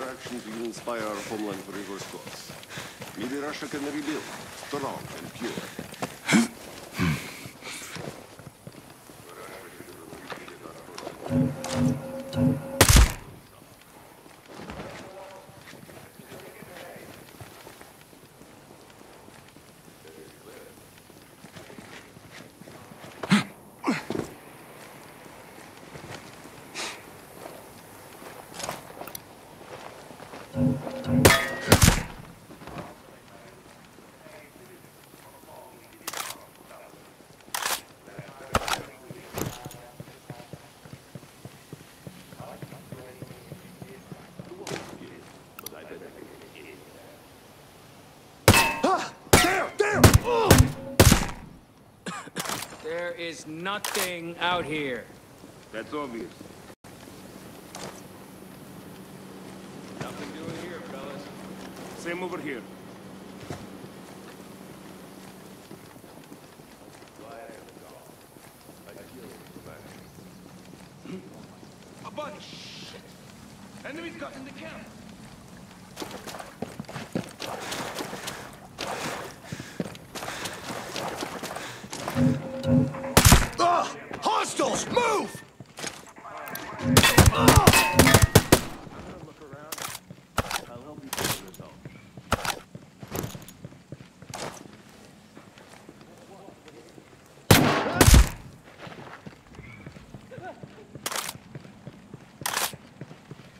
their actions will inspire our homeland to reverse course. Maybe Russia can rebuild, strong and pure. There is nothing out here. That's obvious. Nothing doing here, fellas. Same over here. A bunny! Shit! Enemies got in the camp! Move!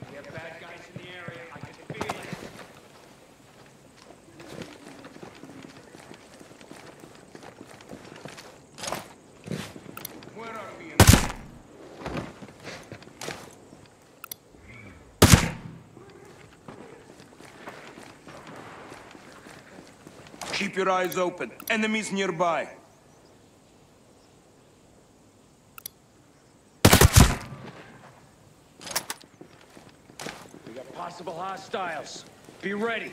We have bad guys in the area. I can feel it. Where are we? Keep your eyes open. Enemies nearby. We got possible hostiles. Be ready.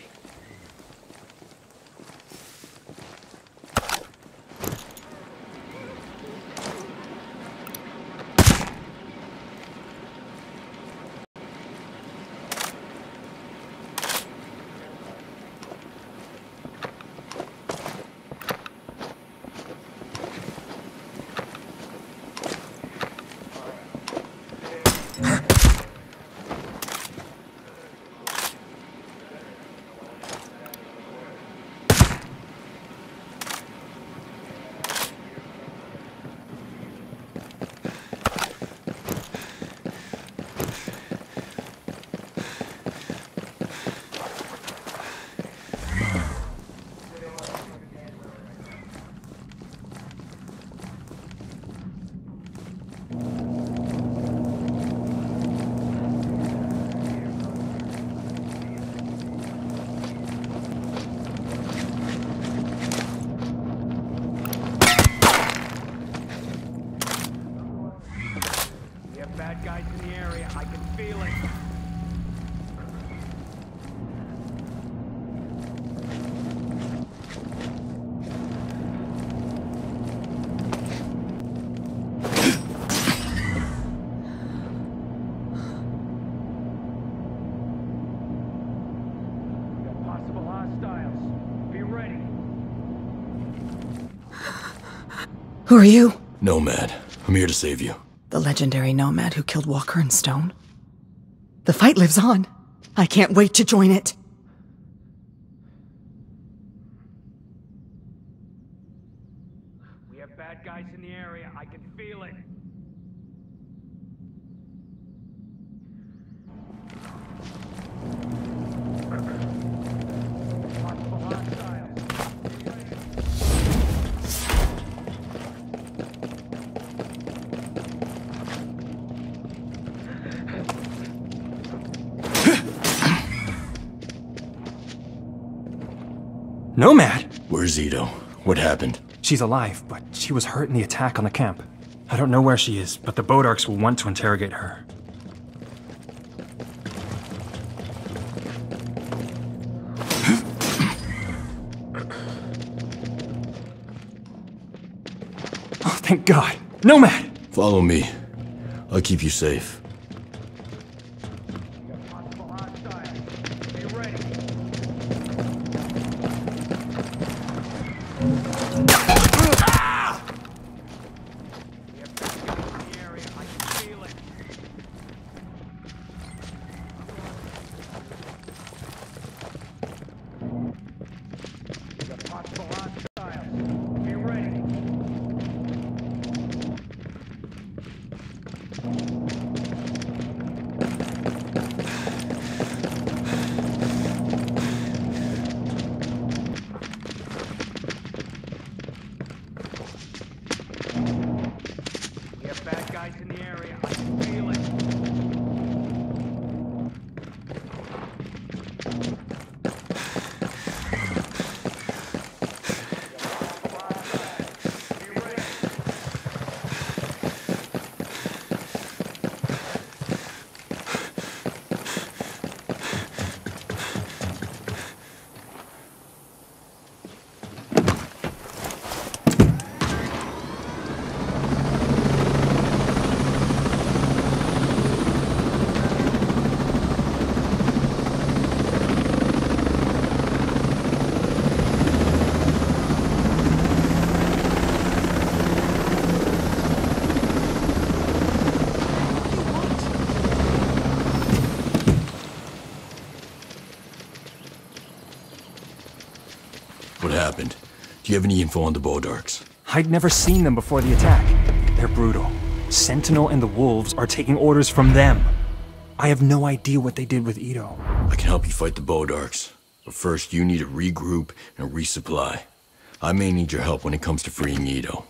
We bad guys in the area. I can feel it. Possible hostiles. Be ready. Who are you? Nomad. I'm here to save you. The legendary nomad who killed Walker and Stone? The fight lives on. I can't wait to join it. We have bad guys in the area. I can feel it. Nomad? Where's Ito? What happened? She's alive, but she was hurt in the attack on the camp. I don't know where she is, but the Bodarks will want to interrogate her. oh, thank God. Nomad! Follow me. I'll keep you safe. Guys in the area. I can feel it. What happened? Do you have any info on the Bodarks? I'd never seen them before the attack. They're brutal. Sentinel and the Wolves are taking orders from them. I have no idea what they did with Ito. I can help you fight the Bodarks. But first, you need to regroup and resupply. I may need your help when it comes to freeing Ito.